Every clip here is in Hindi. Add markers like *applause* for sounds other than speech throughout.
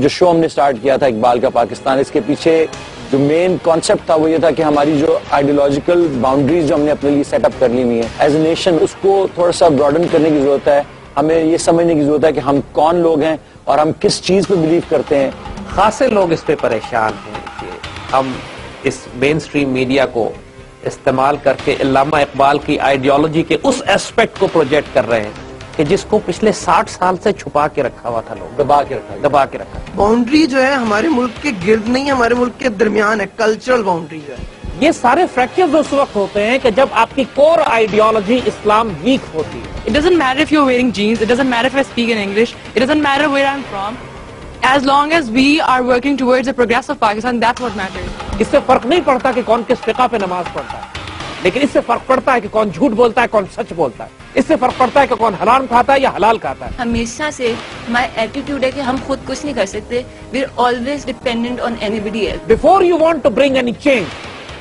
जो शो हमने स्टार्ट किया था इकबाल का पाकिस्तान, इसके पीछे जो मेन कॉन्सेप्ट था वो ये था कि हमारी जो आइडियोलॉजिकल बाउंड्रीज जो हमने अपने लिए सेटअप कर ली हुई है। एज ए नेशन उसको थोड़ा सा ब्रॉडन करने की ज़रूरत है। हमें ये समझने की ज़रूरत है कि हम कौन लोग हैं और हम किस चीज़ पे बिलीव करते हैं। खासे लोग इस पे परेशान हैं। कि हम इस मेन स्ट्रीम मीडिया को इस्तेमाल करके इलामा इकबाल की आइडियोलॉजी के उस एस्पेक्ट को प्रोजेक्ट कर रहे हैं। कि जिसको पिछले 60 साल से छुपा के रखा हुआ था लोग। दबा के रखा दबा के रखा बाउंड्री जो है हमारे मुल्क के गिर्द नहीं हमारे मुल्क के दरमियान है कल्चरल बाउंड्री जो है। ये सारे फ्रैक्चर उस वक्त होते हैं कि जब आपकी कोर आइडियोलॉजी इस्लाम वीक होती है। It doesn't matter if you wearing jeans it doesn't matter if I speak in English it doesn't matter where I am from as long as we are working towards the progress of Pakistan that's what matters इससे फ़र्क नहीं पड़ता कि कौन किस फिका पे नमाज़ पढ़ता है। लेकिन इससे फ़र्क पड़ता है कि कौन झूठ बोलता है कौन सच बोलता है। इससे फ़र्क पड़ता है कि कौन हलाल खाता है या हलाल खाता है। हमेशा से हमारा एटीट्यूड है कि हम खुद कुछ नहीं कर सकते। We are always dependent on anybody else before you want to bring any change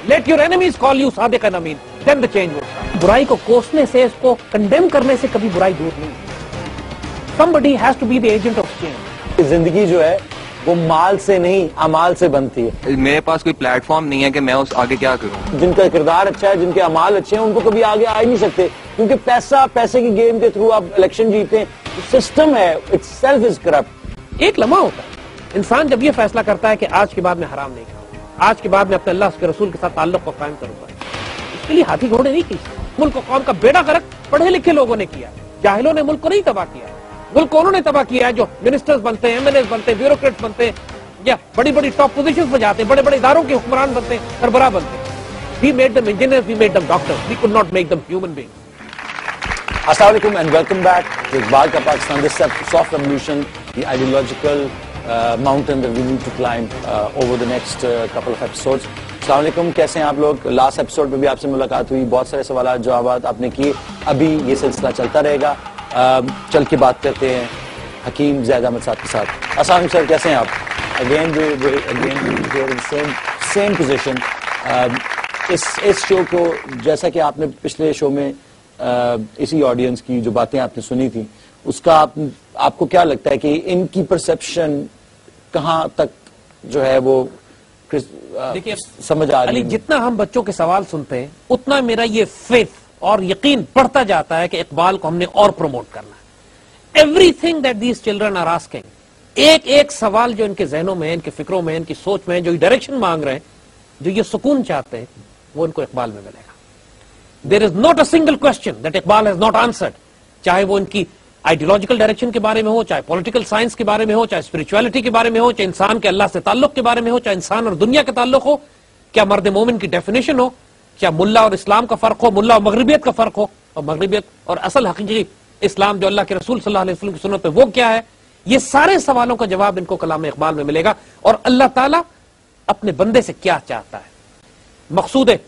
let your enemies call you Sadiq and Amin then the change will बुराई को कोसने से इसको कंडेम करने से कभी बुराई दूर नहीं somebody has to be the agent of change. ज़िंदगी जो है वो माल से नहीं अमाल से बनती है। मेरे पास कोई प्लेटफॉर्म नहीं है कि मैं उस आगे क्या करूँ। जिनका किरदार अच्छा है जिनके अमाल अच्छे हैं उनको कभी आगे आ ही नहीं सकते। क्योंकि पैसा पैसे की गेम के थ्रू आप इलेक्शन जीते हैं सिस्टम है इट्स सेल्फ इज़ करप्ट एक लम्हा होता है। इंसान जब ये फैसला करता है कि आज के बाद में हराम नहीं खाऊँगा आज के बाद में अपने अल्लाह के रसूल के साथ ताल्लुक को कायम करूँगा। इसके लिए हाथी घोड़े नहीं की मुल्क को कौम का बेड़ा गर्क पढ़े लिखे लोगों ने किया। जाहिलों ने मुल्क को नहीं तबाह किया। मुल्क उन्होंने तबाह किया है, जो मिनिस्टर्स बनते हैं एमएलए बनते हैं ब्यूरोक्रेट बनते हैं, या बड़ी बड़ी टॉप पोजिशन पर जाते हैं बड़े बड़े इधारों के हुक्मरान बनते हैं सरबरा बनते हैं। Made them engineer we made them doctor we could not make them human being असल and welcome back to Iqbal का Pakistan. This soft revolution the ideological mountain that need to climb over the next couple of episodes अलैक्म कैसे हैं आप लोग? लास्ट एपिसोड में भी आपसे मुलाकात हुई, बहुत सारे सवाल, जवाब आपने किए। अभी ये सिलसिला चलता रहेगा। चल के बात करते हैं। हकीम जैद अहमद साहब के साथ। अस्सलाम सर कैसे हैं आप? Again again same same position इस इस शो को जैसा कि आपने पिछले शो में uh, इसी ऑडियंस की जो बातें आपने सुनी थी उसका आप, आपको क्या लगता है कि इनकी परसेप्शन कहाँ तक जो है वो देखिए समझ आ रही है? जितना हम बच्चों के सवाल सुनते हैं उतना मेरा ये फेथ और यकीन बढ़ता जाता है कि इकबाल को हमने और प्रमोट करना है। Everything that these children are asking एक एक सवाल जो इनके जहनों में इनके फिक्रों में इनकी सोच में जो डायरेक्शन मांग रहे हैं, जो ये सुकून चाहते हैं, वो इनको इकबाल में मिलेगा। There is not a single question that Iqbal has not answered चाहे वो इनकी आइडियोलॉजिकल डायरेक्शन के बारे में हो, चाहे पॉलिटिकल साइंस के बारे में हो, चाहे स्पिरिचुअलिटी के बारे में हो, चाहे इंसान के अल्लाह से ताल्लुक के बारे में हो, चाहे इंसान और दुनिया के ताल्लुक हो, क्या मर्द मोमिन की डेफिनेशन हो? क्या मुल्ला और इस्लाम का फ़र्क हो मुल्ला और मगरबियत का फ़र्क हो? और मगरबियत और असल हकीकी इस्लाम जो अल्लाह के रसूल सल्लल्लाहु अलैहि वसल्लम की सुनत है वो क्या है? ये सारे सवालों का जवाब इनको कलाम इकबाल में मिलेगा। और अल्लाह ताला अपने बंदे से क्या चाहता है? मकसूद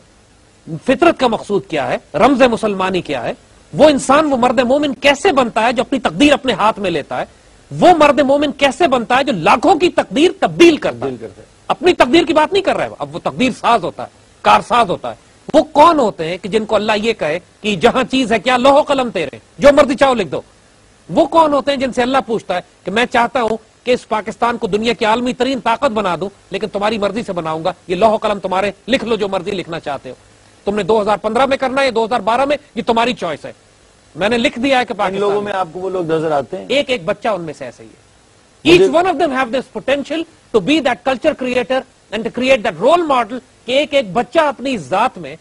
फितरत का मकसूद क्या है? रमज मुसलमानी क्या है? वो इंसान वो मर्द मोमिन कैसे बनता है जो अपनी तकदीर अपने हाथ में लेता है? वो मर्द मोमिन कैसे बनता है जो लाखों की तकदीर तब्दील करता है? अपनी तकदीर की बात नहीं कर रहा है अब वो तकदीर साज होता है कारसाज होता है। वो कौन होते हैं कि जिनको अल्लाह ये कहे कि जहाँ चीज़ है क्या लोहो कलम तेरे जो मर्ज़ी चाहो लिख दो। वो कौन होते हैं जिनसे अल्लाह पूछता है कि मैं चाहता हूँ कि इस पाकिस्तान को दुनिया की आलमी तरीन ताकत बना दूँ लेकिन तुम्हारी मर्ज़ी से बनाऊँगा। ये लोहो कलम तुम्हारे लिख लो जो मर्ज़ी लिखना चाहते हो। तुमने 2015 में करना है 2012 में ये तुम्हारी चॉइस है। मैंने लिख दिया है कि पाकिस्तान लोगों में आपको वो लोग नज़र आते हैं? एक एक बच्चा उनमें से ऐसे ही है। Each one of them have this potential to be that culture creator and to create that role model कि एक एक बच्चा अपनी जात में,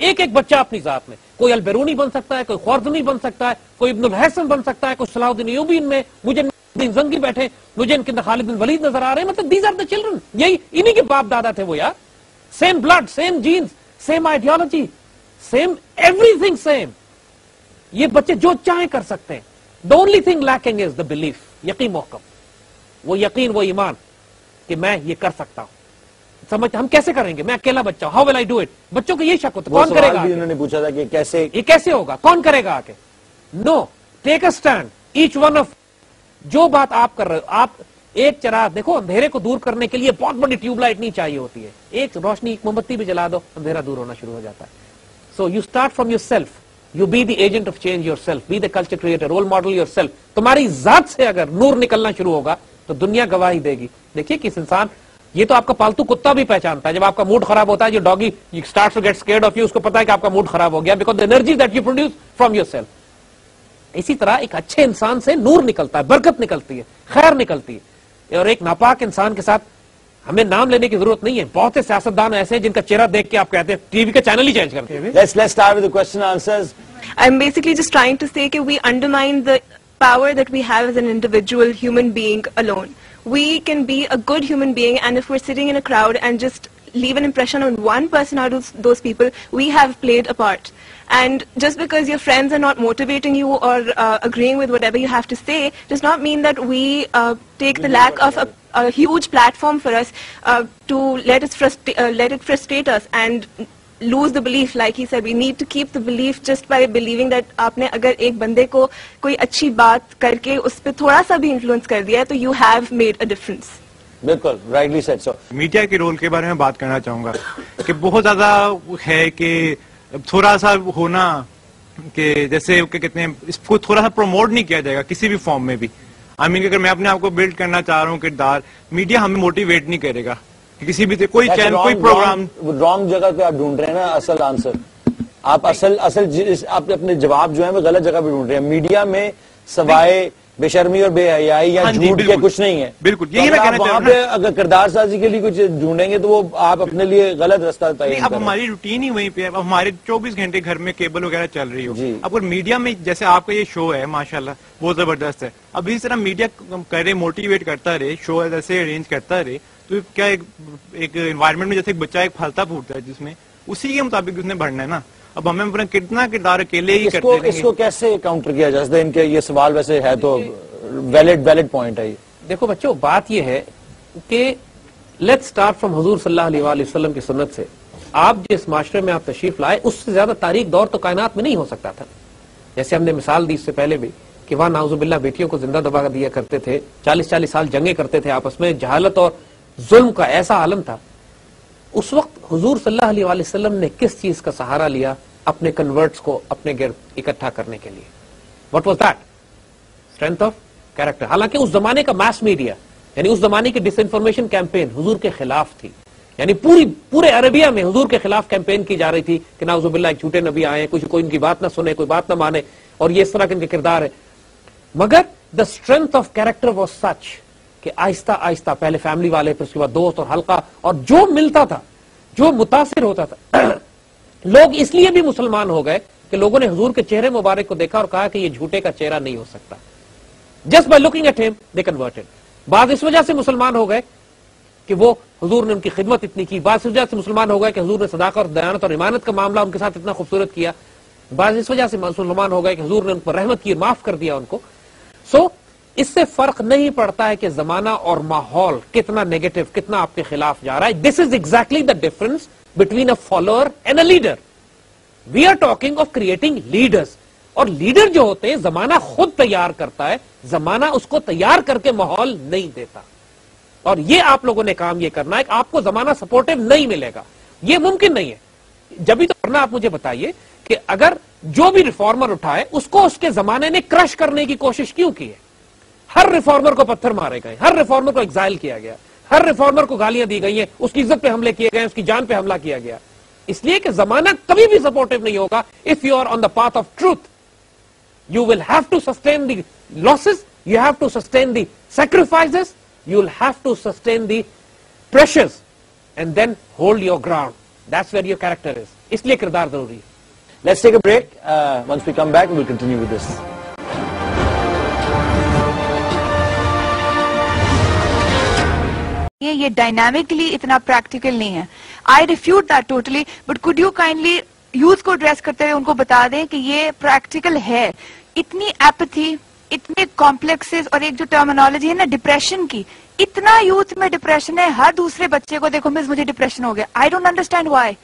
एक एक बच्चा अपनी जात में। कोई अलबेरूनी बन सकता है, कोई खौरजनी बन सकता है, कोई इब्नुल हसन बन सकता है, कोई सलाउद्दीन यूबी में मुझे दिन जंगी बैठे, मुझे इनके खालिद बिन वलीद नज़र आ रहे हैं। मतलब दीज आर द चिल्ड्रन यही इन्हीं के बाप दादा थे वो यार। Same blood same genes same ideology same everything same ये बच्चे जो चाहे कर सकते हैं। The only thing lacking is the belief यकीन मोहकम। वो यकीन, वो ईमान कि मैं ये कर सकता हूँ। समझ हम कैसे करेंगे? मैं अकेला बच्चा how will I do it बच्चों को यही शक होता कौन करेगा भी उन्होंने पूछा था कि कैसे ये कैसे होगा? कौन करेगा आके no take a stand each one of जो बात आप कर रहे हो आप एक चराग देखो अंधेरे को दूर करने के लिए बहुत बड़ी ट्यूबलाइट नहीं चाहिए होती है। एक रोशनी एक मोमबत्ती भी जला दो अंधेरा दूर होना शुरू हो जाता है। So you start from yourself you be the agent of change yourself be the culture creator role model yourself तुम्हारी जात से अगर नूर निकलना शुरू होगा तो दुनिया गवाही देगी। देखिए किस इंसान ये तो आपका पालतू कुत्ता भी पहचानता है। जब आपका मूड खराब होता है जो doggy start to get scared of you उसको पता है कि आपका मूड खराब हो गया because the energy that you produce from yourself इसी तरह एक अच्छे इंसान से नूर निकलता है बरकत निकलती है खैर निकलती है। और एक नापाक इंसान के साथ हमें नाम लेने की ज़रूरत नहीं है। बहुत से सियासतदान ऐसे हैं जिनका चेहरा देख के आप कहते हैं टीवी का चैनल ही चेंज करते हैं। Let's start with the question and answers. I'm basically just trying to say that we undermine the power that we have as an individual human being alone. We can be a good human being and if we're sitting in a crowd and just leave an impression on one person out of those people, we have played a part. And just because your friends are not motivating you or uh, agreeing with whatever you have to say does not mean that we uh, take the lack of a, a huge platform for us uh, to let, us uh, let it frustrate us and lose the belief like he said we need to keep the belief just by believing that आपने अगर एक बंदे को कोई अच्छी बात करके उस पर थोड़ा सा भी इन्फ्लुएंस कर दिया है तो you have made a difference. बिल्कुल rightly said so. मीडिया के रोल के बारे में बात करना चाहूँगा कि बहुत ज़्यादा है कि थोड़ा सा होना कि जैसे कि कहते इसको थोड़ा सा प्रमोट नहीं किया जाएगा किसी भी फॉर्म में भी। आई मीन अगर मैं अपने आप को बिल्ड करना चाह रहा हूँ किरदार मीडिया हमें मोटिवेट नहीं करेगा। किसी भी कोई चैनल कोई प्रोग्राम wrong जगह पे आप ढूंढ रहे हैं ना असल आंसर आप असल असल आप अपने जवाब जो है वो गलत जगह पे ढूंढ रहे हैं। मीडिया में सवाए बेशर्मी और बेहयाई या हाँ झूठ के कुछ नहीं है। बिल्कुल, तो यही अगर मैं कहना वहाँ पे अगर किरदार साजी के लिए कुछ ढूंढेंगे तो वो आप अपने लिए गलत रास्ता तय नहीं अब हमारी रूटीन ही वहीं पे है। अब हमारे 24 घंटे घर में केबल वगैरह चल रही हो। अब अगर मीडिया में जैसे आपका ये शो है माशाल्लाह बहुत ज़बरदस्त है। अब इस तरह मीडिया करे मोटिवेट करता रहे शो ऐसे अरेंज करता रहे तो क्या एक एक एनवायरमेंट में जैसे एक बच्चा एक फलता फूटता है जिसमें उसी के मुताबिक उसने बढ़ना है ना। अब हमें अपना कितना किरदार अकेले ही इसको करते इसको कैसे काउंटर किया जा सकता है इनके ये सवाल वैसे है तो वैलिड वैलिड पॉइंट है ये। देखो बच्चों बात यह है कि लेट्स स्टार्ट फ्रॉम हजूर सल्लल्लाहु अलैहि वसल्लम की सुन्नत से। आप जिस माशरे में आप तशरीफ़ लाए उससे ज़्यादा तारीख दौर तो कायनात में नहीं हो सकता था। जैसे हमने मिसाल दी इससे पहले भी कि वहाँ नाउजुबिल्ला बेटियों को ज़िंदा दबा दिया करते थे चालीस चालीस साल जंगे करते थे आपस में जहालत और जुल्म का ऐसा आलम था। उस वक्त हुजूर वसल्लम ने किस चीज़ का सहारा लिया अपने कन्वर्ट्स को अपने गिर्द इकट्ठा करने के लिए? What was that strength of character हालाँकि उस जमाने का मास मीडिया यानी उस जमाने की डिसइंफॉर्मेशन कैंपेन हुजूर के खिलाफ थी। यानी पूरी, पूरे अरबिया में हुजूर के खिलाफ कैंपेन की जा रही थी कि नाउजुबिल्ला झूठे नबी आए, कुछ, कोई इनकी बात ना सुने, कोई बात ना माने, और ये इस तरह के इनके किरदार है। मगर the strength of character was such कि आहिस्ता आहिस्ता, पहले फैमिली वाले, फिर उसके बाद दोस्त और हल्का, और जो मिलता था, जो मुतासिर होता था, *clears throat* लोग इसलिए भी मुसलमान हो गए कि लोगों ने हुजूर के चेहरे मुबारक को देखा और कहा कि ये झूठे का चेहरा नहीं हो सकता। Just by looking at him they converted बाद इस वजह से मुसलमान हो गए कि वो हुजूर ने उनकी खिदमत इतनी की। बाद इस वजह से मुसलमान हो गए कि हुजूर ने सदाकत और दयानत और इमानत का मामला उनके साथ इतना खूबसूरत किया। बाद इस वजह से मुसलमान हो गए कि हुजूर ने उन पर रहमत की माफ़ कर दिया उनको। सो इससे फ़र्क नहीं पड़ता है कि जमाना और माहौल कितना नेगेटिव कितना आपके खिलाफ जा रहा है। This is exactly the difference between a follower and a leader we are talking of creating leaders और लीडर जो होते हैं, जमाना खुद तैयार करता है। जमाना उसको तैयार करके माहौल नहीं देता। और ये आप लोगों ने काम ये करना है कि आपको जमाना सपोर्टिव नहीं मिलेगा। ये मुमकिन नहीं है। जब भी तो करना, आप मुझे बताइए कि अगर जो भी रिफॉर्मर उठाए, उसको उसके जमाने ने क्रश करने की कोशिश क्यों की है? हर रिफॉर्मर को पत्थर मारे गए हर रिफॉर्मर को एग्जाइल किया गया हर रिफॉर्मर को गालियाँ दी गई हैं उसकी इज़्ज़त पे हमले किए गए उसकी जान पे हमला किया गया। इसलिए कि जमाना कभी भी सपोर्टिव नहीं होगा। If you are on the path of truth you will have to sustain the losses you have to sustain the sacrifices you will have to sustain the pressures and then hold your ground that's where your character is इसलिए किरदार ज़रूरी है। Let's take a break. Uh, once we come back, we'll continue with this. ये ये डायनामिकली इतना प्रैक्टिकल नहीं है। I refute that totally but could you kindly youth को एड्रेस करते हुए उनको बता दें कि ये प्रैक्टिकल है। इतनी एपथी इतने कॉम्प्लेक्सेस और एक जो टर्मिनोलॉजी है ना डिप्रेशन की, इतना यूथ में डिप्रेशन है, हर दूसरे बच्चे को देखो, मिस, मुझे डिप्रेशन हो गया। I don't understand why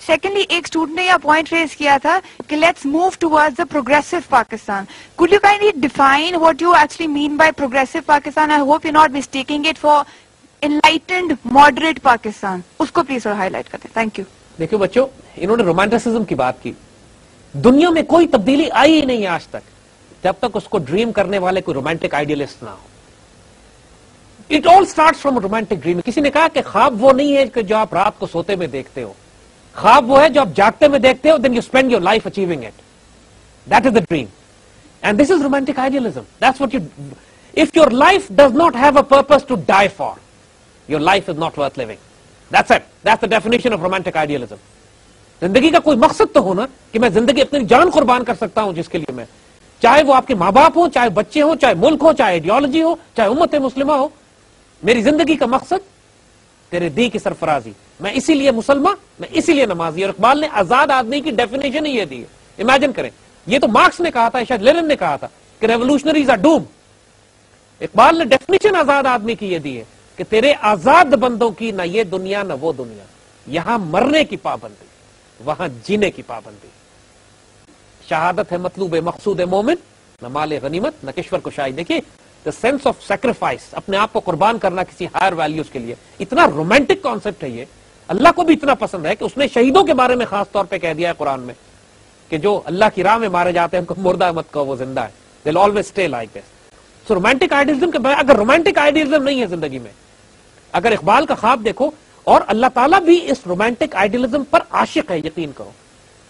secondly एक स्टूडेंट ने यह पॉइंट रेज किया था कि let's move towards the progressive Pakistan could you kindly define what you actually mean by progressive Pakistan I hope you not mistaking it for enlightened, moderate Pakistan उसको प्लीज़ थोड़ा हाईलाइट करते थैंक यू देखियो बच्चों, इन्होंने रोमांटिसिज्म की बात की. दुनिया में कोई तब्दीली आई ही नहीं आज तक, जब तक उसको ड्रीम करने वाले कोई रोमांटिक आइडियलिस्ट ना हो. It all start from romantic dream किसी ने कहा कि ख्वाब वो नहीं है जो आप रात को सोते में देखते हो. ख्वाब वो है जो आप जागते में देखते हो then you spend your life achieving it that is the dream and this is romantic idealism that's what you if your life does not have a purpose to die for your life is not worth living that's it that's the definition of romantic idealism ज़िंदगी का कोई मकसद तो होना कि मैं ज़िंदगी अपनी जान कुर्बान कर सकता हूँ जिसके लिए मैं। चाहे वो आपके माँ बाप हो, चाहे बच्चे हो, चाहे मुल्क हो, चाहे आइडियोलॉजी हो, चाहे उम्मत मुस्लिमा हो, मेरी ज़िंदगी का मकसद तेरे दी की सरफराजी। मैं इसीलिए मुसलमान, मैं इसीलिए नमाजी। और इकबाल ने आज़ाद आदमी की डेफिनेशन ही ये दी है। इमेजिन करें। ये तो मार्क्स ने कहा था, शायद लेनिन ने कहा था कि रेवोल्यूशनरीज आर डूम इकबाल ने डेफिनेशन आज़ाद आदमी की ये दी है। कि तेरे आज़ाद बंदों की ना ये दुनिया, ना वो दुनिया। यहाँ मरने की पाबंदी, वहाँ जीने की पाबंदी। शहादत है मतलूब मकसूद मोमिन, न माल गनीमत, न किश्वर कुशाई देखिए। द सेंस ऑफ़ सेक्रीफाइस अपने आप को कुर्बान करना किसी हायर वैल्यूज़ के लिए। इतना रोमांटिक कॉन्सेप्ट है ये। अल्लाह को भी इतना पसंद है कि उसने शहीदों के बारे में खास तौर पर कह दिया है कुरान में, कि जो अल्लाह की राह में मारे जाते हैं, उनको मुर्दा मत कहो, वो ज़िंदा है। दिल always stay like this so romantic idealism के अगर रोमांटिक आइडियलिज्म नहीं है ज़िंदगी में अगर इकबाल का ख्वाब देखो, और अल्लाह ताला भी इस रोमांटिक आइडियलिज्म पर आशिक है, यकीन करो।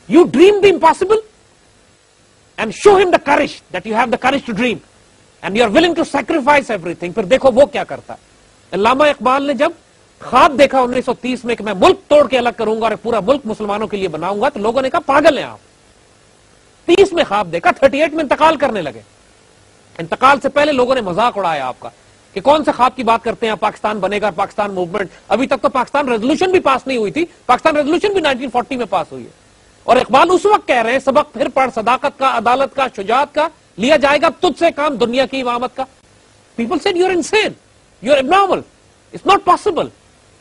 You dream the impossible and show him the courage that you have the courage to dream and you are willing to sacrifice everything फिर देखो वो क्या करता। है अल्लामा इकबाल ने जब ख्वाब देखा 1930 में कि मैं मुल्क तोड़ के अलग करूँगा और पूरा मुल्क मुसलमानों के लिए बनाऊँगा तो लोगों ने कहा, पागल है आप। तीस में ख्वाब देखा थर्टी एट में इंतकाल करने लगे। इंतकाल से पहले लोगों ने मज़ाक उड़ाया आपका। कि कौन से खाब की बात करते हैं पाकिस्तान बनेगा पाकिस्तान मूवमेंट अभी तक तो पाकिस्तान रेजोल्यूशन भी पास नहीं हुई थी। पाकिस्तान रेजोल्यूशन भी 1940 में पास हुई है। और इकबाल उस वक्त कह रहे हैं, सबक फिर पढ़, सदाकत का, अदालत का, शुजात का, लिया जाएगा तुझसे काम दुनिया की इमामत का। People said you're insane you're abnormal it's not possible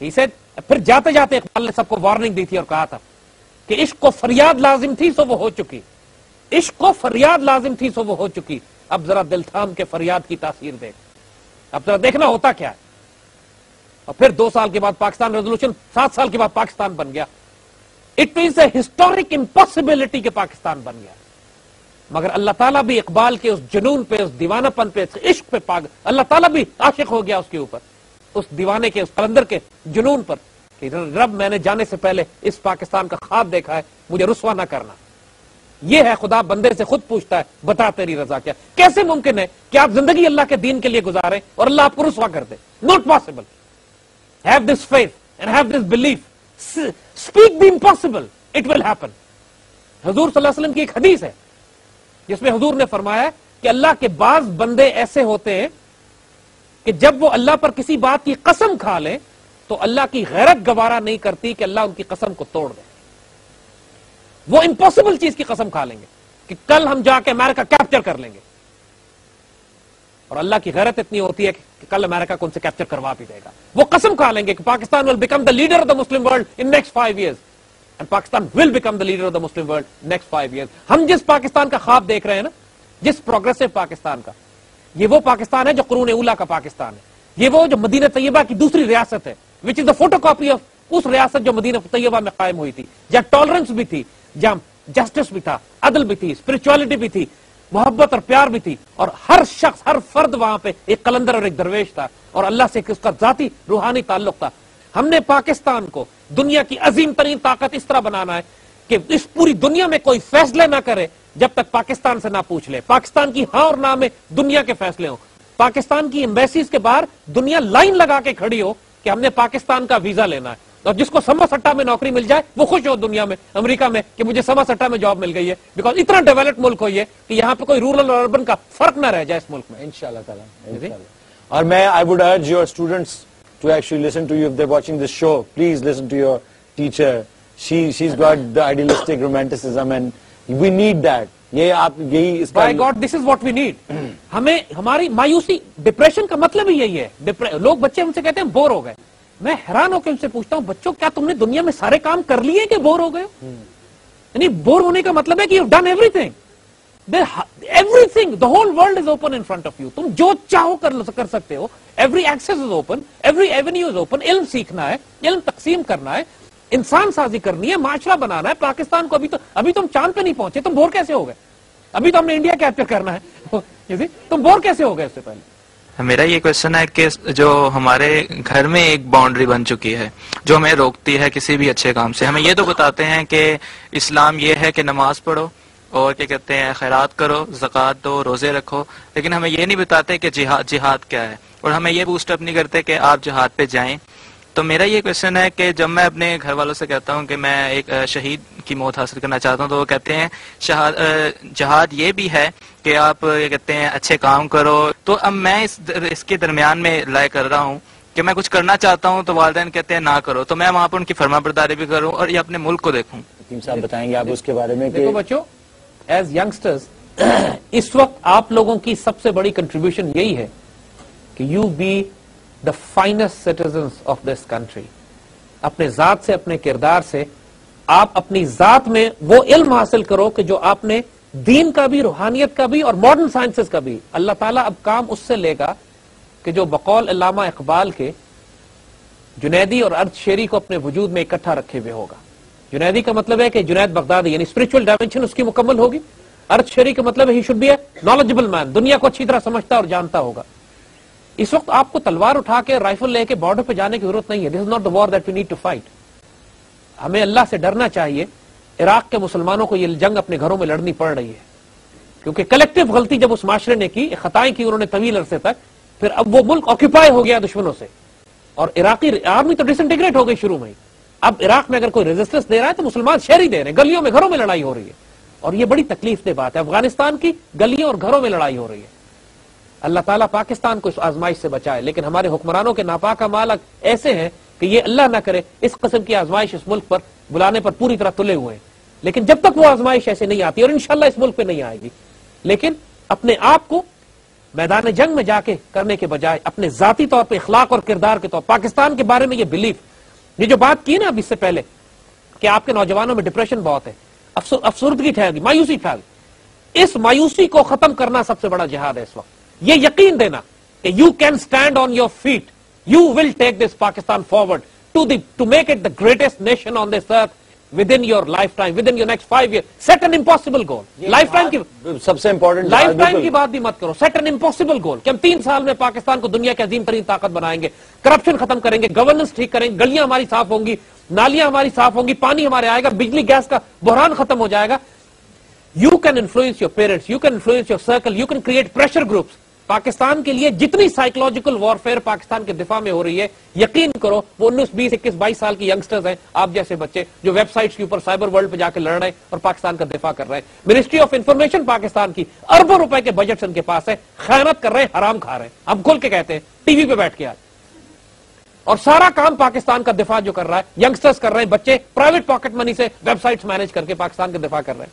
ही फिर जाते जाते इकबाल ने सबको वार्निंग दी थी और कहा था कि इश्क को फरियाद लाजिम थी, सो वो हो चुकी। इश्क को फरियाद लाजिम थी, सो वो हो चुकी। अब जरा दिल थाम के फरियाद की तासीर देख। अब जरा देखना होता क्या है। और फिर दो साल के बाद पाकिस्तान रेजोल्यूशन सात साल के बाद पाकिस्तान बन गया। It means a historic impossibility के पाकिस्तान बन गया। मगर अल्लाह ताला भी इकबाल के उस जुनून पे, उस दीवानापन पे इश्क पे पाग, अल्लाह ताला भी आशिक हो गया उसके ऊपर। उस दीवाने के, उस कलंदर के जुनून पर कि रब मैंने जाने से पहले इस पाकिस्तान का ख्वाब देखा है, मुझे रुसवा ना करना। यह है, खुदा बंदे से खुद पूछता है, बता तेरी रजा क्या? कैसे मुमकिन है कि आप ज़िंदगी अल्लाह के दीन के लिए गुजारें और अल्लाह आपको रुसवा कर दे? Not possible have this faith and have this belief speak the impossible it will happen हजूर वसल्लम की एक हदीस है, जिसमें हजूर ने फरमाया कि अल्लाह के बाज बंदे ऐसे होते हैं कि जब वो अल्लाह पर किसी बात की कसम खा ले तो अल्लाह की गैरत गवारा नहीं करती कि अल्लाह उनकी कसम को तोड़ दे। वो इम्पॉसिबल चीज़ की कसम खा लेंगे कि कल हम जाके अमेरिका कैप्चर कर लेंगे। और अल्लाह की गैरत इतनी होती है कि कल अमेरिका को उनसे कैप्चर करवा भी देगा। वो कसम खा लेंगे कि Pakistan will become the leader of the Muslim world in next five years and Pakistan will become the leader of the Muslim world next five years हम जिस पाकिस्तान का ख्वाब देख रहे हैं ना, जिस प्रोग्रेसिव पाकिस्तान का, ये वो पाकिस्तान है जो करून उला का पाकिस्तान है। ये वो जो मदीना तैयबा की दूसरी रियासत है which is the photo copy of उस रियासत जो मदीना तैयबा में कायम हुई थी, जहाँ टॉलरेंस भी थी। जहाँ जस्टिस भी था, अदल भी थी स्पिरिचुअलिटी भी थी, मोहब्बत और प्यार भी थी, और हर शख्स, हर फर्द वहाँ पे एक कलंदर और एक दरवेश था, और अल्लाह से उसका जाती, रूहानी ताल्लुक था। हमने पाकिस्तान को दुनिया की अजीम तरीन ताकत इस तरह बनाना है कि इस पूरी दुनिया में कोई फैसले ना करे, जब तक पाकिस्तान से ना पूछ ले। पाकिस्तान की हाँ और ना में दुनिया के फैसले हो। पाकिस्तान की एम्बेसीज के बाहर दुनिया लाइन लगा के खड़ी हो कि हमने पाकिस्तान का वीज़ा लेना है। और जिसको समा सट्टा में नौकरी मिल जाए वो खुश हो दुनिया में अमेरिका में कि मुझे समा सट्टा में जॉब मिल गई है। बिकॉज़ इतना डेवलप्ड मुल्क हो ये कि यहाँ पे कोई रूरल और अर्बन का फ़र्क ना रह जाए इस मुल्क में। इंशाल्लाह और मैं I would urge your students to actually listen to you if they watching this show please listen to your teacher she she is got the idealistic romanticism and we need that ये आप यही इसका god this is what we need हमें हमारी मायूसी डिप्रेशन का मतलब ही यही है। लोग बच्चे हमसे कहते हैं बोर हो गए। मैं हैरान होकर उनसे पूछता हूँ बच्चों क्या तुमने दुनिया में सारे काम कर लिए कि बोर हो गए यानी बोर होने का मतलब है कि you done everything everything the whole world is open in front of you तुम जो चाहो कर कर सकते हो. Every access is open every avenue is open इल्म सीखना है इल्म तकसीम करना है. इंसान साजी करनी है माशरा बनाना है. पाकिस्तान को अभी तो अभी तुम चाँद पे नहीं पहुँचे. तुम बोर कैसे हो गए? अभी तो हमने इंडिया कैप्चर करना है. *laughs* तुम बोर कैसे हो गए उससे पहले? मेरा ये क्वेश्चन है कि जो हमारे घर में एक बाउंड्री बन चुकी है, जो हमें रोकती है किसी भी अच्छे काम से। हमें ये तो बताते हैं कि इस्लाम ये है कि नमाज़ पढ़ो और क्या कहते हैं, खैरात करो, जक़ात दो, रोज़े रखो। लेकिन हमें ये नहीं बताते कि जिहाद जिहाद क्या है। और हमें ये बूस्टअप नहीं करते कि आप जिहाद पे जाएँ। तो मेरा ये क्वेश्चन है कि जब मैं अपने घर वालों से कहता हूँ कि मैं एक शहीद की मौत हासिल करना चाहता हूँ तो वो कहते हैं जहाद ये भी है कि आप ये कहते हैं अच्छे काम करो। तो अब मैं इस दर, इसके दरमियान में लाए कर रहा हूँ कि मैं कुछ करना चाहता हूँ तो वालदेन कहते हैं ना करो। तो मैं वहाँ पर उनकी फर्मा बरदारी भी करूँ और ये अपने मुल्क को देखूँ। साहब बताएँगे आप उसके बारे में देखो बच्चों एज यंगस्टर्स *clears throat* इस वक्त आप लोगों की सबसे बड़ी कंट्रीब्यूशन यही है कि you be the finest citizen of this country अपने जात से, अपने किरदार से, आप अपनी जात में वो इल्म हासिल करो कि जो आपने दीन का भी, रूहानियत का भी और मॉडर्न साइंसेस का भी, अल्लाह ताला अब काम उससे लेगा कि जो बकौल अलामा इकबाल के जुनैदी और अर्थ शेरी को अपने वजूद में इकट्ठा रखे हुए होगा। जुनैदी का मतलब है कि जुनैद बगदादी, यानी स्पिरिचुअल डायमेंशन उसकी मुकम्मल होगी। अर्थ शेरी का मतलब he should be a knowledgeable man दुनिया को अच्छी तरह समझता और जानता होगा। इस वक्त आपको तलवार उठा के राइफल लेके बॉर्डर पे जाने की ज़रूरत नहीं है। This is not the war that we need to fight हमें अल्लाह से डरना चाहिए। इराक के मुसलमानों को ये जंग अपने घरों में लड़नी पड़ रही है। क्योंकि कलेक्टिव गलती जब उस माशरे ने की, खताएँ की उन्होंने तवील अरसे तक, फिर अब वो मुल्क ऑक्यूपाई हो गया दुश्मनों से। और इराकी आर्मी तो डिसइंटीग्रेट हो गई शुरू में अब इराक में अगर कोई रेजिस्टेंस दे रहा है तो मुसलमान शहरी दे रहे हैं। गलियों में घरों में लड़ाई हो रही है। और ये बड़ी तकलीफ़ दे बात है। अफ़गानिस्तान की गलियों और घरों में लड़ाई हो रही है। अल्लाह ताला पाकिस्तान को इस आजमाइश से बचाए, लेकिन हमारे हुक्मरानों के नापाका मालक ऐसे हैं कि ये अल्लाह ना करे, इस कस्म की आजमाइश इस मुल्क पर बुलाने पर पूरी तरह तुले हुए हैं। लेकिन जब तक वो आजमाइश ऐसे नहीं आती, और इंशाल्लाह इस मुल्क पर नहीं आएगी, लेकिन अपने आप को मैदान जंग में जाके करने के बजाय, अपने जाती तौर पर इखलाक और किरदार के तौर, पाकिस्तान के बारे में ये बिलीफ ये जो बात की ना अब इससे पहले, कि आपके नौजवानों में डिप्रेशन बहुत है अफसुर्दगी ठहर मायूसी फैल इस मायूसी को खत्म करना सबसे बड़ा जिहाद है इस वक्त। ये यकीन देना कि you can stand on your feet you will take this Pakistan forward to to make it the greatest nation on this earth within your lifetime within your next five year set an impossible goal lifetime की सबसे इंपॉर्टेंट लाइफ टाइम की बात भी मत करो। सेट एन इम्पॉसिबल गोल कि हम तीन साल में पाकिस्तान को दुनिया की अजीम तरीन ताकत बनाएँगे। करप्शन खत्म करेंगे। गवर्नेंस ठीक करेंगे। गलियाँ हमारी साफ़ होंगी। नालियाँ हमारी साफ़ होंगी। पानी हमारे आएगा। बिजली गैस का बहरान खत्म हो जाएगा। You can influence your parents you can influence your circle you can create pressure groups Pakistan के लिए जितनी साइकोलॉजिकल वॉरफेयर पाकिस्तान के दिफा में हो रही है, यकीन करो, वो उन्नीस, बीस, इक्कीस, बाईस साल के यंगस्टर्स हैं, आप जैसे बच्चे, जो वेबसाइट्स के ऊपर साइबर वर्ल्ड पे जाकर लड़ रहे हैं और पाकिस्तान का दिफा कर रहे हैं। मिनिस्ट्री ऑफ़ इंफॉर्मेशन पाकिस्तान की अरबों रुपए के बजट उनके पास है खयानत कर रहे हैं, हराम खा रहे हैं। हम खुल के कहते हैं, टीवी पे बैठ के आज। और सारा काम पाकिस्तान का दिफा जो कर रहा है यंगस्टर्स कर रहे हैं, बच्चे प्राइवेट पॉकेट मनी से वेबसाइट्स मैनेज करके पाकिस्तान का दिफा कर रहे हैं।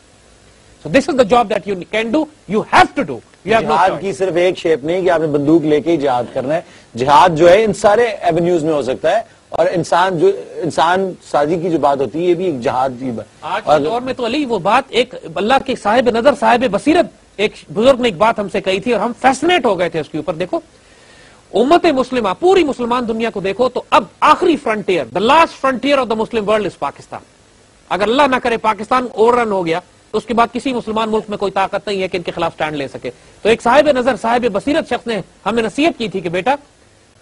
So this is the job that you can do you have to do जिहाद की सिर्फ़ एक शेप नहीं कि आपने बंदूक लेके ही जिहाद करना है। जिहाद जो है इन सारे एवेन्यूज में हो सकता है। और इंसान जो इंसान साजी की जो बात होती है ये भी एक जहाद की आज के दौर में तो अली वो बात एक अल्लाह के साहिब नज़र साहिब बसीरत एक बुज़ुर्ग ने एक बात हमसे कही थी और हम फैसिनेट हो गए थे उसके ऊपर। देखो उम्मत मुस्लिम पूरी मुसलमान दुनिया को देखो तो अब आखिरी frontier the last frontier of the Muslim world is Pakistan अगर अल्लाह ना करे पाकिस्तान ओवररन हो गया। उसके बाद किसी मुसलमान मुल्क में कोई ताकत नहीं है कि इनके खिलाफ स्टैंड ले सके। तो एक साहिब नज़र साहिब बसीरत शख्स ने हमें नसीहत की थी कि बेटा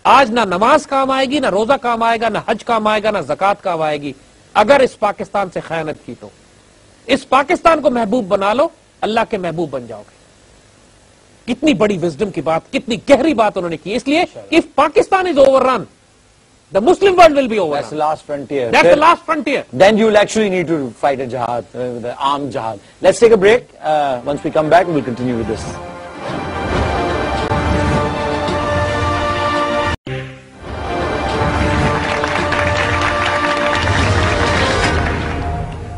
आज ना नमाज़ काम आएगी ना रोजा काम आएगा ना हज काम आएगा ना जक़ात काम आएगी। अगर इस पाकिस्तान से खयानत की तो। इस पाकिस्तान को महबूब बना लो अल्लाह के महबूब बन जाओगे। कितनी बड़ी विजडम की बात कितनी गहरी बात उन्होंने की। इसलिए if Pakistan is overrun The Muslim world will be over. That's the last frontier. That's then, the last frontier. Then you'll actually need to fight a jihad, uh, the armed jihad. Let's take a break. Uh, once we come back, we'll continue with this.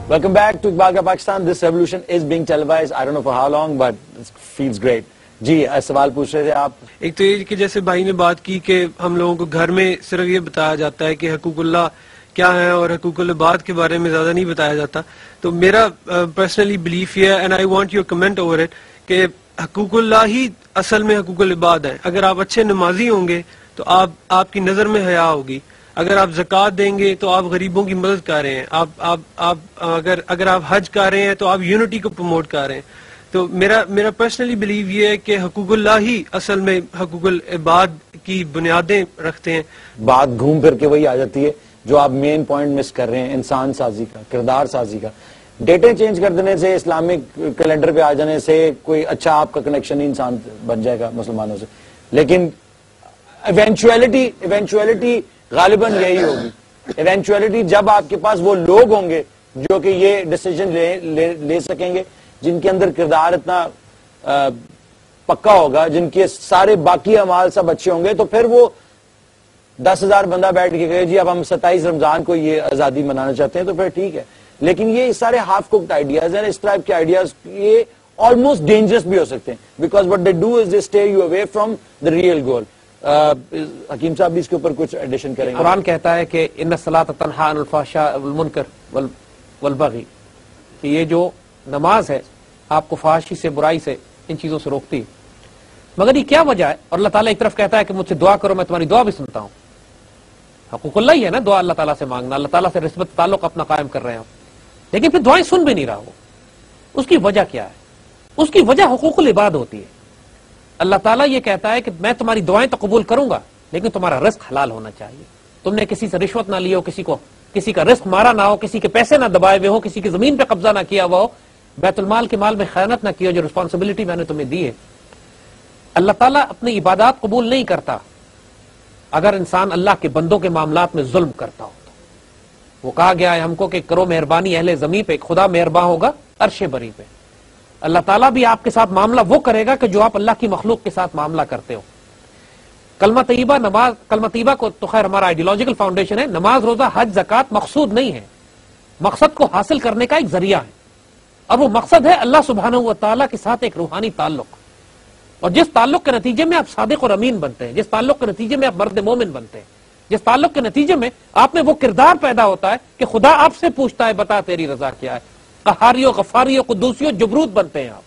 Welcome back to Iqbal Pakistan. This revolution is being televised. I don't know for how long, but it feels great. जी सवाल पूछ रहे थे आप। एक तो ये कि जैसे भाई ने बात की कि हम लोगों को घर में सिर्फ़ ये बताया जाता है कि हकूकुल्ला क्या है और हकूकुल्बाद के बारे में ज़्यादा नहीं बताया जाता। तो मेरा पर्सनली बिलीफ ये and I want your comment over it कि हकूकुल्ला ही असल में हकूकुल्बाद है। अगर आप अच्छे नमाजी होंगे तो आप, आपकी नज़र में हया होगी। अगर आप जक़ात देंगे तो आप गरीबों की मदद कर रहे हैं। आप आप आप अगर अगर आप हज कर रहे हैं तो आप यूनिटी को प्रमोट कर रहे हैं। तो मेरा मेरा पर्सनली बिलीव ये है कि हकूकुल्लाह ही असल में हकूकुल इबाद की बुनियादें रखते हैं। बात घूम फिर के वही आ जाती है जो आप मेन पॉइंट मिस कर रहे हैं इंसान साजी का किरदार साजी का। डेटे चेंज कर देने से इस्लामिक कैलेंडर पे आ जाने से कोई अच्छा आपका कनेक्शन ही इंसान बन जाएगा मुसलमानों से। लेकिन इवेंचुअलिटी इवेंचुअलिटी गालिबन यही होगी। इवेंचुअलिटी जब आपके पास वो लोग होंगे जो कि ये डिसीज़न ले, ले, ले सकेंगे जिनके अंदर किरदार इतना पक्का होगा जिनके सारे बाकी अमाल सब अच्छे होंगे तो फिर वो दस हज़ार बंदा बैठ के गए जी अब हम सत्ताईस रमज़ान को ये आज़ादी मनाना चाहते हैं तो फिर ठीक है। लेकिन ये सारे हाफ़ कुक्ड आइडियाज़ हैं इस टाइप के आइडियाज़ ये ऑलमोस्ट डेंजरस भी हो सकते हैं because what they do is they stay you away from the real goal हकीम साहब भी इसके ऊपर कुछ एडिशन करेंगे। कुरान कहता है कि इन सलात तनहा मुनकर वल, वलबगी कि ये जो नमाज़ है, आपको फाशी से, बुराई से, इन चीज़ों से रोकती है। मगर ये क्या वजह है? और अल्लाह ताला एक तरफ़ कहता है कि मुझसे दुआ करो, मैं तुम्हारी दुआ भी सुनता हूँ। हकूकुल्ला ही है ना, दुआ अल्लाह ताला से मांगना। अल्लाह ताला से रिश्वत ताल्लुक अपना कायम कर रहे हैं लेकिन फिर दुआएँ सुन भी नहीं रहा वो। उसकी वजह क्या है? उसकी वजह हकूकुल इबाद होती है। अल्लाह ताला ये कहता है कि मैं तुम्हारी दुआएँ तो कबूल करूँगा, लेकिन तुम्हारा रिस्क हलाल होना चाहिए। तुमने किसी से रिश्वत ना ली हो, किसी को, किसी का रिस्क मारा ना हो, किसी के पैसे ना दबाए हुए हो, किसी की ज़मीन पे कब्जा ना किया हुआ हो बैतुलमाल के माल में खयानत ना की हो जो रिस्पॉन्सिबिलिटी मैंने तुम्हें दी है। अल्लाह ताला अपनी इबादत कबूल नहीं करता। अगर इंसान अल्लाह के बंदों के मामला में जुल्म करता हो तो। वो कहा गया है हमको कि करो मेहरबानी अहले जमी पे खुदा मेहरबान होगा अरशे बरी पे। अल्लाह ताला भी आपके साथ मामला वो करेगा कि जो आप अल्लाह की मखलूक के साथ मामला करते हो। कलमा तयबा नमाज़, कलमा तयबा को तो खैर हमारा आइडियोलॉजिकल फाउंडेशन है। नमाज़, रोजा, हज, जक़ात मकसूद नहीं है। मकसद को हासिल करने का एक ज़रिया है। और वो मकसद है अल्लाह सुबहान तला के साथ एक रूहानी ताल्लुक। और जिस ताल्लुक के नतीजे में आप सादिक और अमीन बनते हैं, जिस ताल्लुक के नतीजे में आप मर्द मोमिन बनते हैं, जिस ताल्लुक के नतीजे में आप में वो किरदार पैदा होता है कि खुदा आपसे पूछता है, बता तेरी रजा क्या है। कहारियों, गफारियों कुदूसियों जबरूत बनते हैं आप।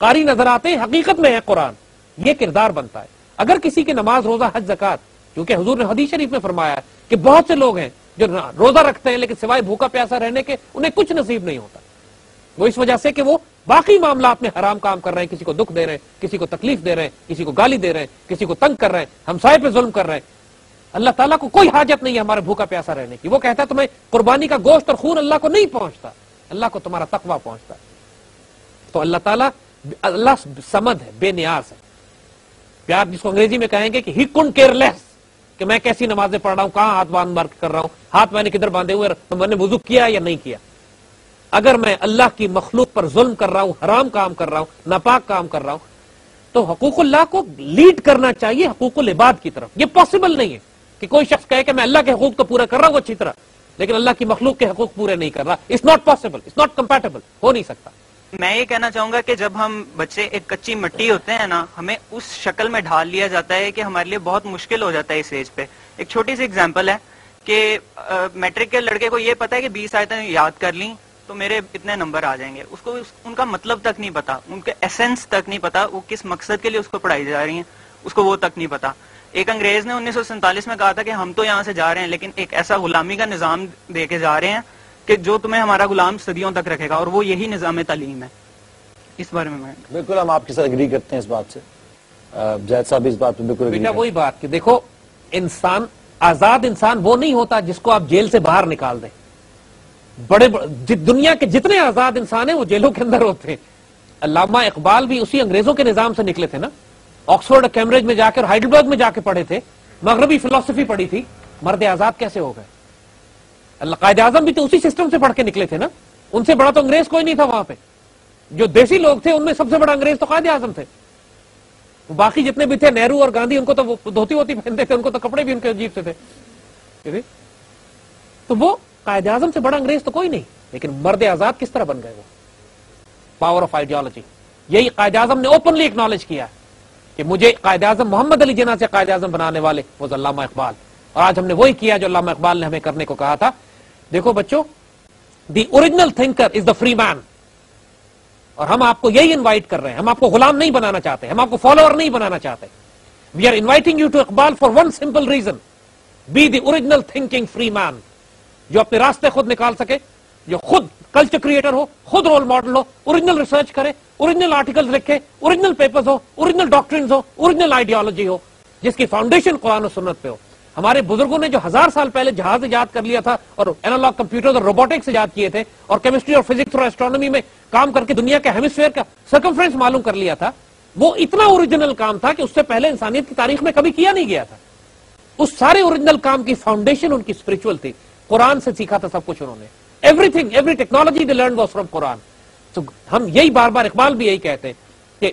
कारी नज़र आते हैं, हकीकत में है कुरान। ये किरदार बनता है। अगर किसी की नमाज़, रोजा, हज, जक़ात, क्योंकि हजूर ने हदीस शरीफ में फरमाया है कि बहुत से लोग हैं जो रोजा रखते हैं, लेकिन सिवाय भूखा प्यासा रहने के उन्हें कुछ नसीब नहीं होता। वो इस वजह से कि वो बाकी मामला में हराम काम कर रहे हैं, किसी को दुख दे रहे हैं, किसी को तकलीफ़ दे रहे हैं, किसी को गाली दे रहे हैं, किसी को तंग कर रहे हैं, हमसाए पे जुल्म कर रहे हैं। अल्लाह ताला को कोई हाजत नहीं है हमारे भूखा प्यासा रहने की। वो कहता है, तुम्हें कुर्बानी का गोश्त और खून अल्लाह को नहीं पहुँचता। अल्लाह को तुम्हारा तकवा पहुँचता तो अल्लाह ताला, अल्लाह समद है, बेनियाज है। प्यार जिसको अंग्रेज़ी में कहेंगे कि ही कुंड केयरलेस कि मैं कैसी नमाजें पढ़ रहा हूँ, कहाँ हाथ बाँध बार कर रहा हूँ, हाथ मैंने किधर बांधे हुए मैंने वज़ू किया या नहीं किया। अगर मैं अल्लाह की मखलूक पर जुल्म कर रहा हूँ, हराम काम कर रहा हूँ, नापाक काम कर रहा हूँ तो हकूकुल्लाह को लीड करना चाहिए हकूकुल इबाद की तरफ़। ये पॉसिबल नहीं है कि कोई शख्स कहे कि मैं अल्लाह के हकूक तो पूरा कर रहा हूँ अच्छी तरह। लेकिन अल्लाह की मखलूक के हकूक पूरे नहीं कर रहा। It's not possible it's not compatible हो नहीं सकता। मैं ये कहना चाहूँगा कि जब हम बच्चे एक कच्ची मिट्टी होते हैं ना, हमें उस शक्ल में ढाल लिया जाता है कि हमारे लिए बहुत मुश्किल हो जाता है इस एज पे। एक छोटी सी एग्ज़ाम्पल है कि मैट्रिक के लड़के को ये पता है कि बीस आयतें याद कर ली तो मेरे इतने नंबर आ जाएँगे। उसको उस, उनका मतलब तक नहीं पता। उनके एसेंस तक नहीं पता। वो किस मकसद के लिए उसको पढ़ाई जा रही है उसको वो तक नहीं पता। एक अंग्रेज़ ने उन्नीस सौ सैंतालीस में कहा था कि हम तो यहाँ से जा रहे हैं लेकिन एक ऐसा गुलामी का निज़ाम दे के जा रहे हैं कि जो तुम्हें हमारा गुलाम सदियों तक रखेगा और वो यही निज़ाम तालीम है। इस बारे में मैं बिल्कुल हम आपके साथ एग्री करते हैं इस बात से। जैद साहब इस बात पर बिल्कुल बेटा वही बात कि देखो इंसान आज़ाद इंसान वो नहीं होता जिसको आप जेल से बाहर निकाल दें। बड़े, दुनिया के जितने आज़ाद इंसान हैं वो जेलों के अंदर होते हैं। अल्लामा इकबाल भी उसी अंग्रेज़ों के निज़ाम से निकले थे ना। ऑक्सफोर्ड कैम्ब्रिज में जाकर हाइडलबर्ग में जाके पढ़े थे। मगरबी फिलोसफी पढ़ी थी। मर्द आज़ाद कैसे हो गए? कायद आज़म भी तो उसी सिस्टम से पढ़ के निकले थे ना। उनसे बड़ा तो अंग्रेज़ कोई नहीं था वहाँ पे। जो देसी लोग थे उनमें सबसे बड़ा अंग्रेज़ तो कायद आज़म थे। बाकी जितने भी थे नेहरू और गांधी उनको तो धोती वोती पहनते थे उनको तो कपड़े भी उनके अजीब से थे। तो वो कायद आज़म से बड़ा अंग्रेज़ तो कोई नहीं, लेकिन मर्द आज़ाद किस तरह बन गए वो? पावर ऑफ़ आइडियोलॉजी यही कायद आज़म ने ओपनली एक्नॉलेज किया कि मुझे कायद आज़म मोहम्मद अली जना से कायद आज़म बनाने वाले, वो अल्लामा इकबाल। और आज हमने वही किया जो अल्लामा इकबाल ने हमें करने को कहा था। देखो बच्चों the original thinker is the free man और हम आपको यही इनवाइट कर रहे हैं। हम आपको गुलाम नहीं बनाना चाहते, हम आपको फॉलोअर नहीं बनाना चाहते। We are inviting you to Iqbal for one simple reason be the original thinking free man जो अपने रास्ते खुद निकाल सके, जो खुद कल्चर क्रिएटर हो, खुद रोल मॉडल हो ओरिजिनल रिसर्च करे ओरिजिनल आर्टिकल्स लिखे ओरिजिनल पेपर्स हो ओरिजिनल डॉक्ट्रिन हो ओरिजिनल आइडियोलॉजी हो, जिसकी फाउंडेशन कुरान और सुन्नत पे हो। हमारे बुज़ुर्गों ने जो हज़ार साल पहले जहाज़ ईजाद कर लिया था और एनालॉग कंप्यूटर और रोबोटिक्स ईजाद किए थे और केमिस्ट्री और फिजिक्स और एस्ट्रोनॉमी में काम करके दुनिया के हेमिस्फेयर का सर्कमफ्रेंस मालूम कर लिया था, वो इतना ओरिजिनल काम था कि उससे पहले इंसानियत की तारीख में कभी किया नहीं गया था। उस सारे ओरिजिनल काम की फाउंडेशन उनकी स्पिरिचुअल थी। कुरान से सीखा था सब कुछ उन्होंने। Everything every technology they learn was from Quran तो हम यही बार बार इकबाल भी यही कहते हैं कि,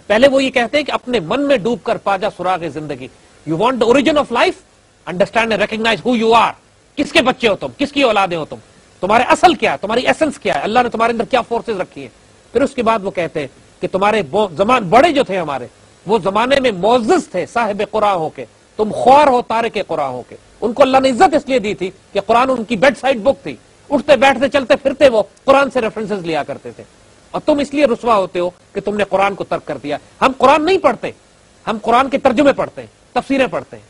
पहले वो ये कहते हैं कि अपने मन में डूब कर पाजा सुराग ज़िंदगी। You want the origin of life understand and recognize who you are किसके बच्चे हो तुम? किसकी औलादे हो तुम? तुम्हारे असल क्या है? तुम्हारी एसेंस क्या है? अल्लाह ने तुम्हारे अंदर क्या फोर्सेज रखी है? फिर उसके बाद वो कहते हैं कि तुम्हारे जमान, बड़े जो थे हमारे, वो जमाने में मोजिज थे साहिब कुरा होके। तुम ख्वार हो तारे के कुरा होके। उनको अल्लाह ने इज़्ज़त इसलिए दी थी कि कुरान उनकी बेड साइड बुक थी। उठते, बैठते, चलते, फिरते वो कुरान से रेफरेंसेस लिया करते थे। और तुम इसलिए रुसवा होते हो कि तुमने कुरान को तर्क कर दिया। हम कुरान नहीं पढ़ते। हम कुरान के तर्जुमे पढ़ते हैं, तफसीरें पढ़ते हैं।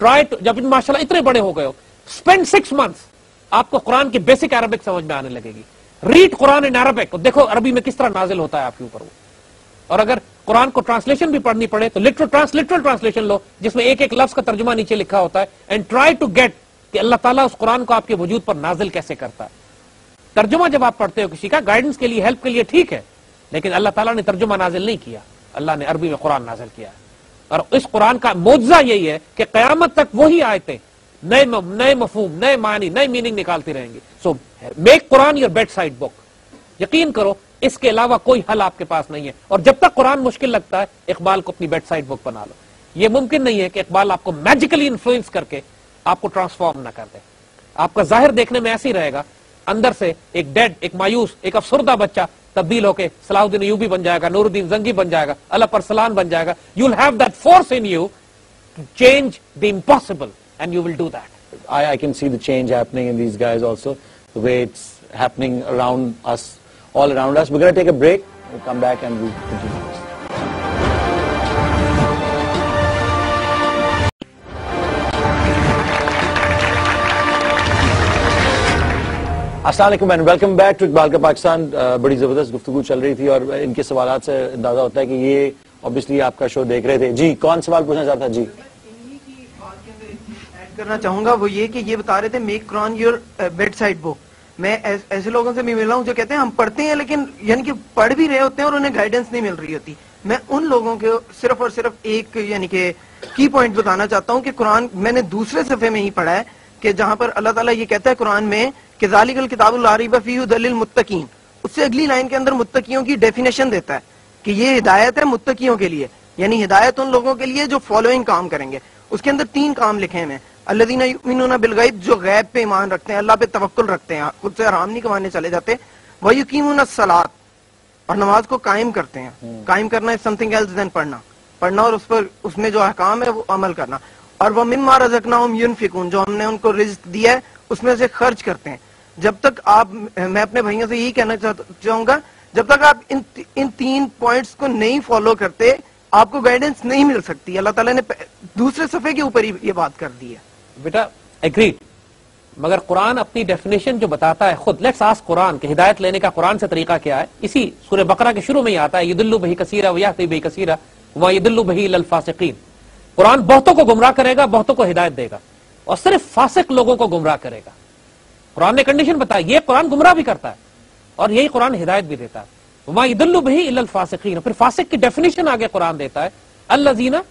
ट्राई टू जब माशाल्लाह इतने बड़े हो गए हो स्पेंड सिक्स मंथ्स आपको कुरान की बेसिक अरबिक समझ में आने लगेगी। रीड कुरान इन अरबिक देखो, अरबी में किस तरह नाजिल होता है आपके ऊपर वो। और अगर कुरान को ट्रांसलेशन भी पढ़नी पड़े तो लिटरल ट्रांसलिटरल ट्रांसलेशन लो, जिसमें एक एक लफ्ज का तर्जुमा नीचे लिखा होता है एंड ट्राई टू गेट कि अल्लाह ताला उस कुरान को आपके वजूद पर नाजिल कैसे करता है। तर्जुमा जब आप पढ़ते हो किसी का गाइडेंस के लिए हेल्प के लिए ठीक है, लेकिन अल्लाह ताला ने तर्जुमा नाजिल नहीं किया। अल्लाह ने अरबी में कुरान नाजिल किया और इस कुरान का मुआवजा यही है कि कयामत तक वही आयतें नए नए मफहूम, नए मानी नए मीनिंग निकालती रहेंगी। So make Quran your bedside book यकीन करो इसके अलावा कोई हल आपके पास नहीं है। और जब तक कुरान मुश्किल लगता है इकबाल को अपनी बेड साइड बुक बना लो। यह मुमकिन नहीं है कि इकबाल आपको मैजिकली इन्फ्लुएंस करके आपको ट्रांसफॉर्म ना कर दे। आपका ज़ाहिर देखने में ऐसी रहेगा अंदर से एक डेड एक मायूस एक अफसरदा बच्चा तब्दील होकर सलाहुद्दीन यूबी बन जाएगा नूरुद्दीन जंगी बन जाएगा अल्लाह पर सलान बन जाएगा। You have that force in you to change the impossible and you will do that I, I can see the change happening in these guys also, the way it's happening around us, all around us. We're going to take a break. We'll come back and we'll continue. Aslam and welcome back to Iqbal का पाकिस्तान बड़ी ज़बरदस्त गुफ्तु चल रही थी और इनके सवाल से अंदाज़ा होता है कि ये ऑब्वियसली आपका शो देख रहे थे जी कौन सवाल पूछना चाहता जी करना चाहूँगा वो ये कि ये बता रहे थे make Quran your bedside book मैं ऐसे लोगों से भी मिला हूँ जो कहते हैं हम पढ़ते हैं, लेकिन यानी कि पढ़ भी रहे होते हैं और उन्हें गाइडेंस नहीं मिल रही होती। मैं उन लोगों के सिर्फ़ और सिर्फ़ एक, यानी कि की पॉइंट बताना चाहता हूँ कि कुरान मैंने दूसरे सफे में ही पढ़ा है कि जहाँ पर अल्लाह ताला ये कहता है कुरान में कि जालिकल किताबुल मुत्तकीन। उससे अगली लाइन के अंदर मुत्तकियों की डेफिनेशन देता है कि ये हिदायत है मुत्तकियों के लिए। यानी हिदायत उन लोगों के लिए जो फॉलोइंग काम करेंगे। उसके अंदर तीन काम लिखे हैं अल्लादीना बिलगैब जो गैब पे ईमान रखते हैं अल्लाह पे तवक्ल रखते हैं खुद से आराम नहीं कमाने चले जाते। वह यकीम सलात और नमाज़ को कायम करते हैं। हम्म। कायम करना इज़ समथिंग एल्स देन पढ़ना। पढ़ना और उस पर उसमें जो अहकाम है वो अमल करना। और वह मिम्मा रजकना यून फिकून जो हमने उनको रिज्क दिया है उसमें से खर्च करते हैं। जब तक आप मैं अपने भाइयों से यही कहना चाहूँगा जब तक आप इन इन तीन पॉइंट्स को नहीं फॉलो करते आपको गाइडेंस नहीं मिल सकती। अल्लाह ताला ने दूसरे सफे के ऊपर ही ये बात कर दी है। बेटा एग्रीड मगर कुरान अपनी डेफिनेशन जो बताता है, खुद लेट्स आस कुरान के हिदायत लेने का कुरान से तरीका क्या है? इसी सूर्य बकरा के शुरू में ही आता है, यदुल्लु बही कसीरा वयाती बही कसीरा वह यदुल्लु बही ललफासिकीन कुरान बहुतों को गुमराह करेगा, बहुतों को हिदायत देगा। और सिर्फ़ फासिक लोगों को गुमराह करेगा। कुरान ने कंडीशन बताया, ये कुरान गुमराह भी करता है। और यही कुरान हिदायत भी देता है। वहाँ ईदुल्लु भी फासिकीन. फिर फासिक की डेफिनेशन आगे कुरान देता है, अल्लाजीना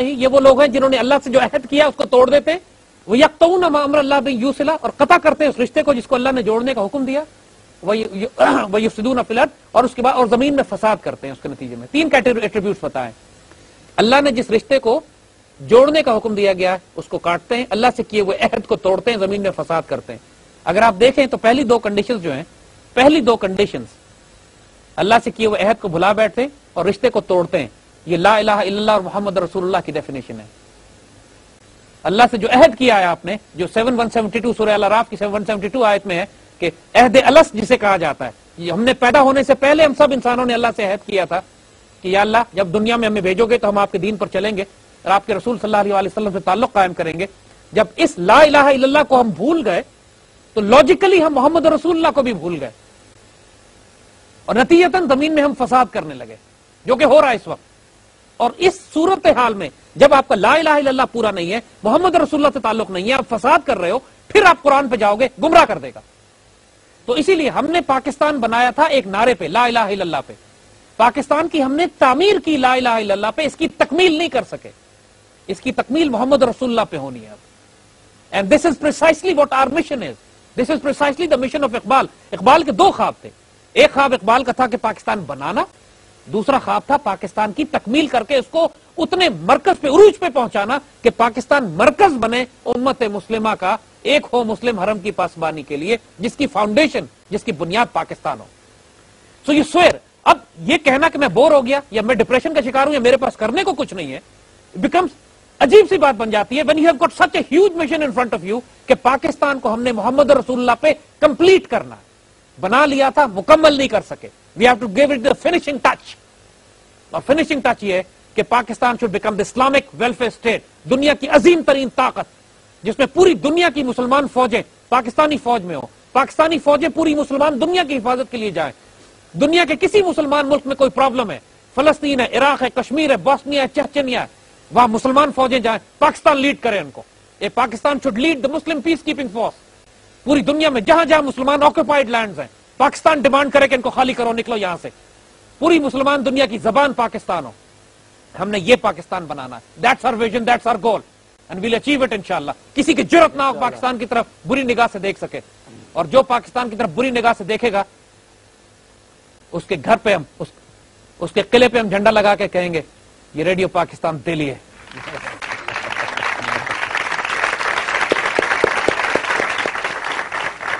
ही ये वो लोग हैं जिन्होंने अल्लाह से जो अहद किया उसको तोड़ देते। वो यकतऊन अमर अल्लाह बिन यूसिला, और कता करते हैं उस रिश्ते को जिसको अल्लाह ने जोड़ने का हुक्म दिया। वह युफसदून *clears throat* अफिलत और उसके बाद, और ज़मीन में फसाद करते हैं उसके नतीजे में। तीन एट्रीब्यूट बताए। अल्लाह ने जिस रिश्ते को जोड़ने का हुक्म दिया गया है उसको काटते हैं, अल्लाह से किए हुए अहद को तोड़ते हैं, ज़मीन में फसाद करते हैं। अगर आप देखें तो पहली दो कंडीशन जो है, पहली दो कंडीशन अल्लाह से किए हुए अहद को भुला बैठते और रिश्ते को तोड़ते हैं। ये ला इला और मोहम्मद रसूलुल्लाह की डेफिनेशन है। अल्लाह से जो अहद किया है आपने, जो सेवन वन सेवेंटी टू सूर्य अलाराफ की सेवन वन सेवेंटी टू आयत में है कि अहद अलस जिसे कहा जाता है। ये हमने पैदा होने से पहले हम सब इंसानों ने अल्लाह से अहद किया था कि या अल्लाह, जब दुनिया में हमें भेजोगे तो हम आपके दीन पर चलेंगे और आपके रसूल सल्लल्लाहु अलैहि वसल्लम से ताल्लुक कायम करेंगे। जब इस ला इलाहा इल्लल्लाह को हम भूल गए तो लॉजिकली हम मोहम्मद रसूलुल्लाह को भी भूल गए। और नतीजतन ज़मीन में हम फसाद करने लगे, जो कि हो रहा है इस वक्त। और इस सूरत हाल में जब आपका ला इल्लल्लाह पूरा नहीं है, मोहम्मद रसूलुल्लाह से ताल्लुक नहीं है, आप फसाद कर रहे हो, फिर आप कुरान पे जाओगे, गुमराह कर देगा। तो इसीलिए हमने पाकिस्तान बनाया था एक नारे पे, ला इल्लल्लाह पे। पाकिस्तान की हमने तामीर की ला इल्लल्लाह पे, इसकी तकमील नहीं कर सके। इसकी तकमील मोहम्मद रसुल्ला पे होनी है and this is precisely what our mission is this is precisely the mission of Iqbal Iqbal के दो ख्वाब थे। एक ख्वाब इकबाल का था कि पाकिस्तान बनाना दूसरा ख्वाब था पाकिस्तान की तकमील करके उसको उतने मरकज पे, उरूज पे पहुंचाना कि पाकिस्तान मरकज बने उम्मत मुस्लिमा का, एक हो मुस्लिम हरम की पासबानी के लिए, जिसकी फाउंडेशन जिसकी बुनियाद पाकिस्तान हो। सो यू स्वेर अब ये कहना कि मैं बोर हो गया, या मैं डिप्रेशन का शिकार हूँ, या मेरे पास करने को कुछ नहीं है बिकम्स अजीब सी बात बन जाती है, when you have got such a huge mission in front of you, कि पाकिस्तान को हमने मोहम्मद रसूलुल्लाह पे कंप्लीट करना बना लिया था, मुकम्मल नहीं कर सके। We have to give it the finishing touch और फिनिशिंग टच ये कि Pakistan should become the Islamic welfare state दुनिया की अजीम तरीन ताकत, जिसमें पूरी दुनिया की मुसलमान फौजें, पाकिस्तानी फौज में हो। पाकिस्तानी फौजें पूरी मुसलमान दुनिया की हिफाजत के लिए जाए। दुनिया के किसी मुसलमान मुल्क में कोई प्रॉब्लम है। फलस्तीन है, इराक है, कश्मीर है, बॉस्निया है, चेचनिया है। वहाँ मुसलमान फौजें जाए, पाकिस्तान लीड करे उनको। ये Pakistan should lead the Muslim peacekeeping force पूरी दुनिया में जहाँ जहाँ मुसलमान ऑक्यूपाइड लैंड हैं पाकिस्तान डिमांड करे कि इनको खाली करो निकलो यहाँ से। पूरी मुसलमान दुनिया की जबान पाकिस्तान हो। हमने ये पाकिस्तान बनाना है। That's our vision that's our goal and will achieve it इंशाल्लाह किसी की ज़रूरत ना हो पाकिस्तान की तरफ़ बुरी निगाह से देख सके। और जो पाकिस्तान की तरफ़ बुरी निगाह से देखेगा उसके घर पे हम उस, उसके किले पे हम झंडा लगा के कहेंगे ये रेडियो पाकिस्तान दिल्ली है।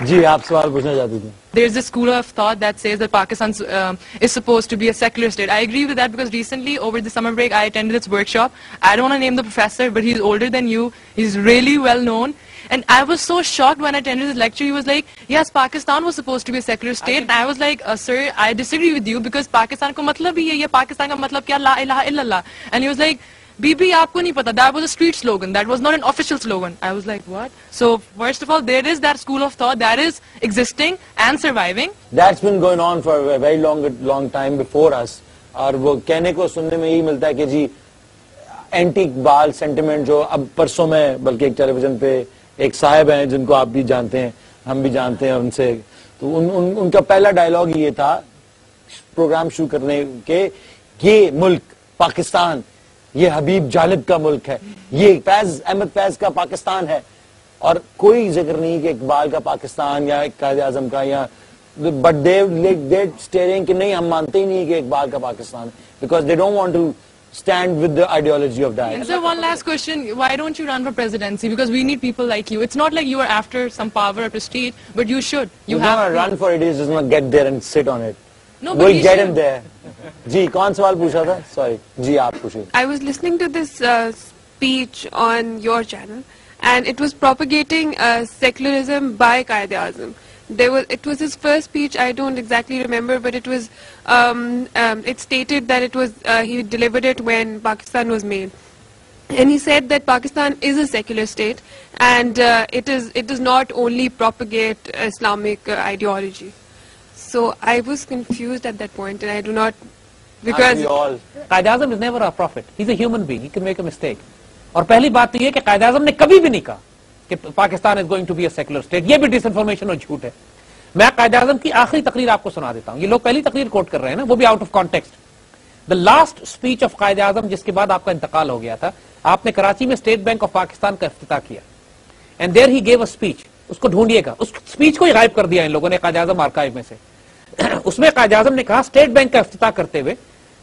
जी आप सवाल पूछना चाहती थी There's a school of thought that says that Pakistan um, is supposed to be a secular state. I agree with that because recently, over the summer break, I attended this workshop. I don't want to name the professor, but he's older than you. He's really well known. And I was so shocked when I attended his lecture. He was like, yes, Pakistan was supposed to be a secular state. And I was like, uh, sir, I disagree with you because Pakistan ko matlab hi hai, ye Pakistan ka matlab kya, la ilaha illallah. And he was like, बीबी आपको नहीं पता that was a street slogan that was not an official slogan I was like what so first of all there is that school of thought that is existing and surviving that's been going on for very long long time before us और वो कहने को सुनने में यही मिलता है कि जी एंटीक बाल सेंटिमेंट जो अब परसों में बल्कि एक टेलीविज़न पे एक साहब हैं जिनको आप भी जानते हैं हम भी जानते हैं उनसे। तो उन, उन उनका पहला डायलॉग ये था प्रोग्राम शुरू करने के ये मुल्क पाकिस्तान ये हबीब जालिब का मुल्क है ये फैज अहमद फैज का पाकिस्तान है और कोई ज़िक्र नहीं कि इकबाल का पाकिस्तान या कायद आज़म का या बट दे स्टेरिंग कि नहीं हम मानते ही नहीं कि इकबाल का Pakistan because they don't want to stand with the ideology of And that. so one last question, why don't you run for presidency? Because we need people like you. It's not like you are after some power or prestige, but you should. You You have don't run for it, you just not get there and sit on it. No, but we'll we get should. him there. जी कौन सवाल पूछा था सॉरी जी आप पूछिए I was listening to this uh, speech on your channel, and it was propagating uh, secularism by Qaeda Azam. There was it was his first speech. I don't exactly remember, but it was um, um, it stated that it was uh, he delivered it when Pakistan was made. And he said that Pakistan is a secular state, and uh, it is it does not only propagate Islamic uh, ideology. So I was confused at that point, and I do not because we all? Quaid Azam is never a prophet is a human being he can make a mistake और पहली बात तो ये कि कायद आज़म ने कभी भी नहीं कहा कि Pakistan is going to be a secular state ये भी डिसइंफॉर्मेशन और झूठ है। मैं कायद आज़म की आखिरी तकरीर आपको सुना देता हूँ। ये लोग पहली तकरीर कोट कर रहे हैं ना वो भी out of context the last speech of Quaid Azam जिसके बाद आपका इंतकाल हो गया था आपने कराची में स्टेट बैंक ऑफ़ पाकिस्तान का अफ्ताह किया। And there he gave a speech उसको ढूंढिएगा। उस स्पीच को ही गायब कर दिया इन लोगों ने कायद आज़म आर्काइव में से। *clears throat* उसमें कायद आज़म ने कहा स्टेट बैंक का अफ्ताह करते हुए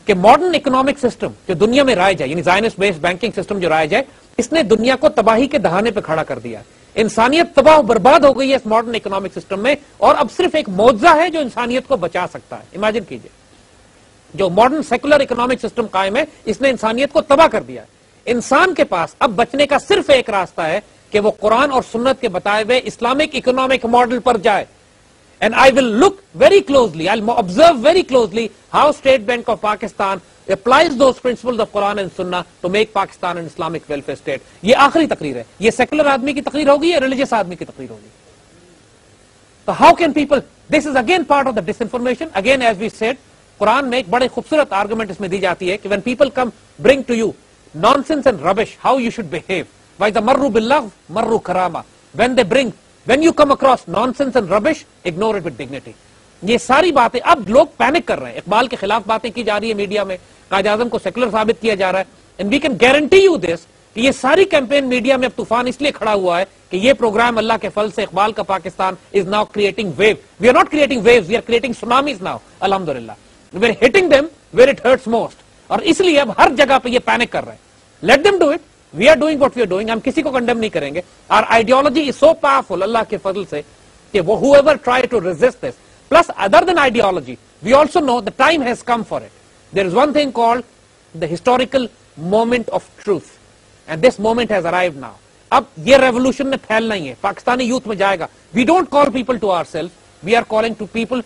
कि मॉडर्न इकोनॉमिक सिस्टम जो दुनिया में राय जाए, यानी जायनिस्ट बेस्ड बैंकिंग सिस्टम जो राय जाए, इसने दुनिया को तबाही के दहाने पर खड़ा कर दिया इंसानियत तबाह बर्बाद हो गई है इस मॉडर्न इकोनॉमिक सिस्टम में, और अब सिर्फ़ एक मुआवजा है जो इंसानियत को बचा सकता है। इमेजिन कीजिए, जो मॉडर्न सेकुलर इकोनॉमिक सिस्टम कायम है, इसने इंसानियत को तबाह कर दिया इंसान के पास अब बचने का सिर्फ़ एक रास्ता है कि वो कुरान और सुन्नत के बताए हुए इस्लामिक इकोनॉमिक मॉडल पर जाए। and I will look very closely, I'll mo- observe very closely how State Bank of Pakistan applies those principles of Quran and Sunnah to make Pakistan an Islamic welfare state. ये आखिरी तकरीर है ये सेकुलर आदमी की तकरीर होगी या रिलीजियस आदमी की तकरीर होगी तो how can people this is again part of the disinformation again as we said Quran में एक बड़े खूबसूरत आर्गुमेंट इसमें दी जाती है कि when people come bring to you nonsense and rubbish how you should behave why the marru billah marru karama when they bring when you come across nonsense and rubbish, ignore it with dignity. ये सारी बातें, अब लोग पैनिक कर रहे हैं। इकबाल के खिलाफ बातें की जा रही है मीडिया में। कायद आज़म को सेकुलर साबित किया जा रहा है। And we can guarantee you this कि ये सारी कैंपेन मीडिया में अब तूफ़ान इसलिए खड़ा हुआ है कि ये प्रोग्राम अल्लाह के फल से इकबाल का Pakistan is now creating wave we are not creating wave we are creating tsunamis now अलहमदुल्ला we are hitting them where it hurts most और इसलिए अब हर जगह पे ये पैनिक कर रहे हैं। Let them do it we are doing what we are doing हम किसी को कंडेम नहीं करेंगे our ideology is so powerful अल्लाह के फजल से कि वो whoever try to resist this plus other than ideology we also know the time has come for it there is one thing called the historical moment of truth and this moment has arrive now अब ये रेवोल्यूशन ने फैलना ही है पाकिस्तानी यूथ में जाएगा we don't call people to our self we are calling to people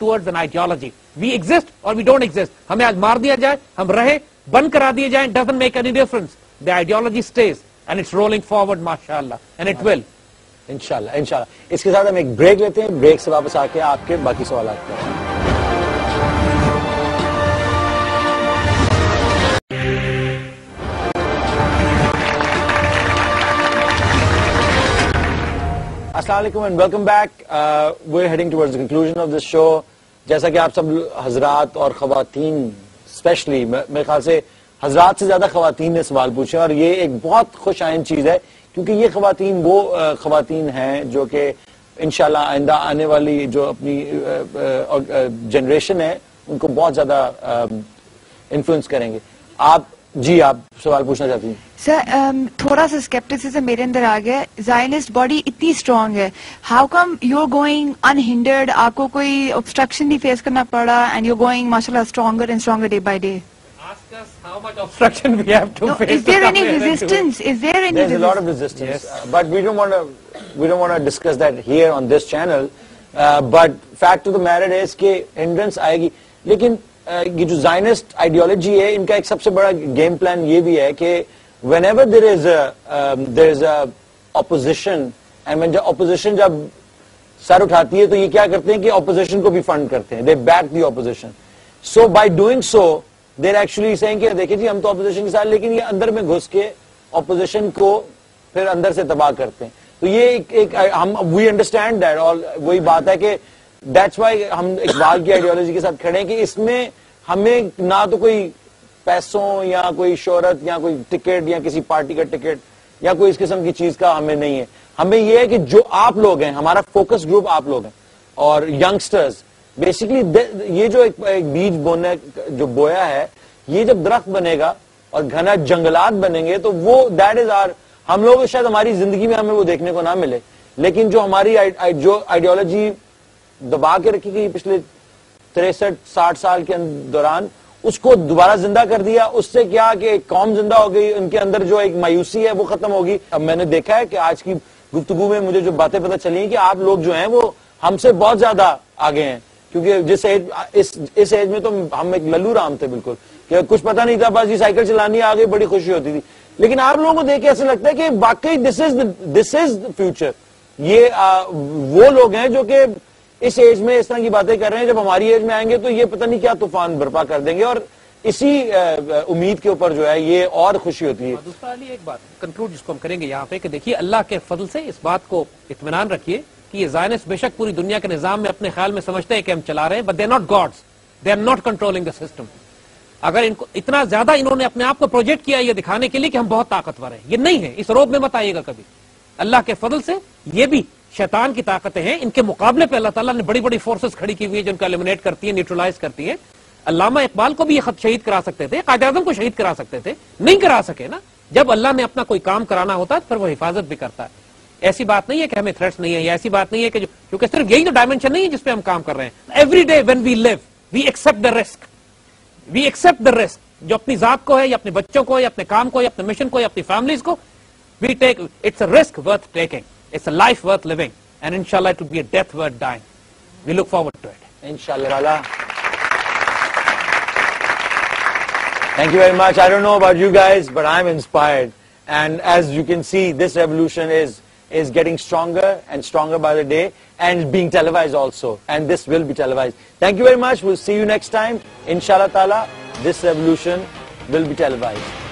towards an ideology we exist और वी डोंट एग्जिस्ट हमें आज मार दिया जाए हम रहे बंद करा दिए जाए doesn't make any difference the ideology stage and it's rolling forward माशाल्लाह एंड इट विल इंशाल्लाह इंशाल्लाह इसके साथ हम एक ब्रेक लेते हैं ब्रेक से वापस आके आपके बाकी सवाल Assalamualaikum and welcome back. Uh, we're heading towards the conclusion of this show. जैसा कि आप सब हजरात और खातन स्पेशली मेरे ख्याल से हजरात से ज़्यादा खातन ने सवाल पूछे और ये एक बहुत खुश आयन चीज़ है, क्योंकि ये खातन वो खातन हैं जो कि इनशाला आइंदा आने वाली जो अपनी जनरेशन है, उनको बहुत ज़्यादा इन्फ्लुएंस करेंगे। आप, जी आप सवाल पूछना चाहती हैं? सर थोड़ा सा स्केप्टिसिज्म मेरे अंदर आ गया जायनिस्ट बॉडी इतनी स्ट्रांग है। How come you are going unhindered आपको कोई ऑब्स्ट्रक्शन नहीं फेस करना पड़ा एंड यू आर गोइंग माशाल्लाह stronger and stronger day by day how much obstruction we have to no, face. Is there any resistance? Is there any There's resistance? a lot of resistance, yes. uh, but we don't want to we don't want to discuss that here on this channel. Uh, but fact of the matter is कि hindrance आएगी लेकिन uh, ये जो Zionist ideology है इनका एक सबसे बड़ा game plan ये भी है कि whenever there is a um, there is a opposition and when the opposition जब सर उठाती है तो ये क्या करते हैं कि opposition को भी fund करते हैं they back the opposition so by doing so there actually saying देखिए जी हम तो ऑपोजिशन के साथ लेकिन ये अंदर में घुस के ऑपोजिशन को फिर अंदर से तबाह करते हैं। तो ये एक, एक हम वी अंडरस्टैंड दैट और वही बात है कि दैट्स वाई हम इकबाल की आइडियोलॉजी के साथ खड़े हैं कि इसमें हमें ना तो कोई पैसों या कोई शोहरत या कोई टिकट या किसी पार्टी का टिकट या कोई इस किस्म की चीज़ का हमें नहीं है। हमें यह है कि जो आप लोग हैं हमारा फोकस ग्रुप आप लोग हैं। और यंगस्टर्स बेसिकली ये जो एक, एक बीज बोने जो बोया है ये जब दरख्त बनेगा और घना जंगलात बनेंगे तो वो दैट इज़ आर हम लोग शायद हमारी ज़िंदगी में हमें वो देखने को ना मिले। लेकिन जो हमारी आई, आई, जो आइडियोलॉजी दबा के रखी गई पिछले तिरसठ साठ साल के दौरान उसको दोबारा ज़िंदा कर दिया उससे क्या कि एक कौम ज़िंदा हो गई उनके अंदर जो एक मायूसी है वो खत्म होगी। अब मैंने देखा है कि आज की गुफ्तगु में मुझे जो बातें पता चली कि आप लोग जो हैं वो हमसे बहुत ज़्यादा आगे हैं। क्योंकि जिस एज इस इस एज में तो हम एक लल्लू राम थे बिल्कुल। कि कुछ पता नहीं था बस ये साइकिल चलानी आ गई बड़ी खुशी होती थी। लेकिन आप लोगों को देख के ऐसा लगता है कि वाकई this is this is future ये आ, वो लोग हैं जो कि इस एज में इस तरह की बातें कर रहे हैं। जब हमारी एज में आएँगे तो ये पता नहीं क्या तूफ़ान बर्पा कर देंगे। और इसी उम्मीद के ऊपर जो है ये और खुशी होती है। दूसरा एक बात कंक्लूड जिसको हम करेंगे यहाँ पे कि देखिए अल्लाह के फजल से इस बात को इतमान रखिए। कि ये जायनिस बेशक पूरी दुनिया के निज़ाम में अपने ख्याल में समझते हैं कि हम चला रहे हैं but they not gods they are not controlling the system अगर इनको, इतना ज़्यादा इन्होंने अपने आप को प्रोजेक्ट किया ये दिखाने के लिए कि हम बहुत ताकतवर हैं। ये नहीं है, इस रोब में मत आइएगा कभी। अल्लाह के फजल से ये भी शैतान की ताकतें हैं, इनके मुकाबले पे अल्लाह ताला ने बड़ी बड़ी फोर्सेस खड़ी की हुई है जो उनको एलिमिनेट करती है न्यूट्रलाइज करती है। अल्लामा इकबाल को भी ये खत शहीद करा सकते थे, कायद आज़म को शहीद करा सकते थे। नहीं करा सके ना। जब अल्लाह ने अपना कोई काम कराना होता है फिर वो हिफाजत भी करता। है ऐसी बात नहीं है कि हमें थ्रेट्स नहीं है या ऐसी बात नहीं है कि क्योंकि सिर्फ़ यही तो डायमेंशन नहीं है जिसपे हम काम कर रहे हैं। Every day when we live we accept the risk we accept the risk जो अपनी जात को है या अपने बच्चों को या अपने काम को या अपने मिशन को या अपनी फैमिलीज़ को we take it's a risk worth taking it's a life worth living and इनशाला it be a death worth dying we look forward to it इनशाला Thank you very much. I don't know about you guys, but I'm inspired. And as you can see, this revolution is is getting stronger and stronger by the day and being televised also. And this will be televised. Thank you very much. We'll see you next time. Inshallah ta'ala, this revolution will be televised.